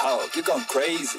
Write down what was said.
dog. You're going crazy.